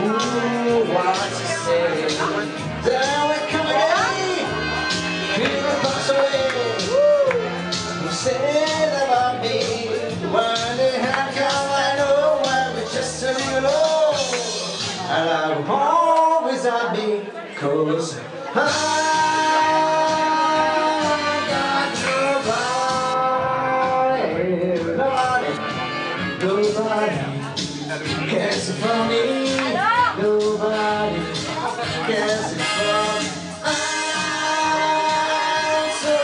ooh, what you say? I will always I'll be Cause I got nobody Nobody cares for me Nobody cares for me I'm so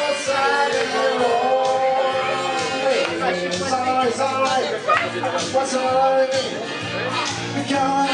It's alright, What's all of me? Come at me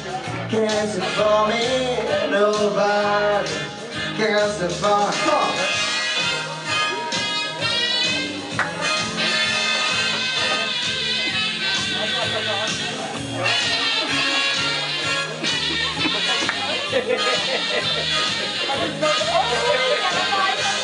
cares for me. Nobody cares for me. Oh!